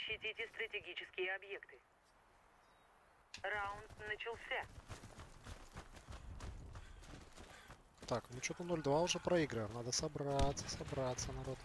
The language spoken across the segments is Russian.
Защитите стратегические объекты. Раунд начался. Так, ну что-то 0-2 уже проигрываем. Надо собраться, собраться, народ.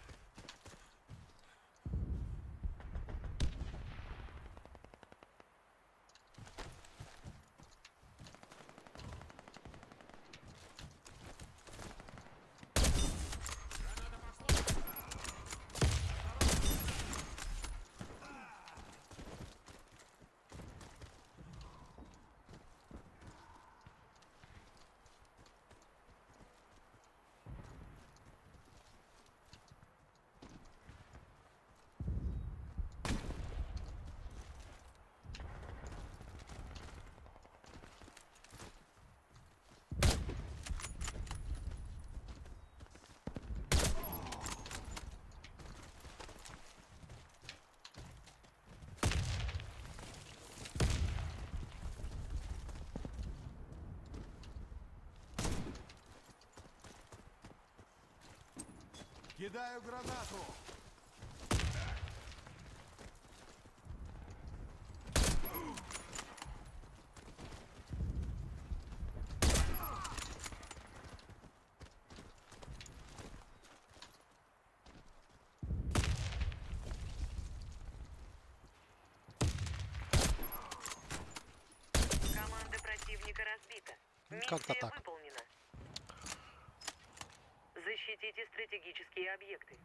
Кидаю гранату! Команда противника разбита. Миссия как-то так. выполнена. Защитите стратегические объекты.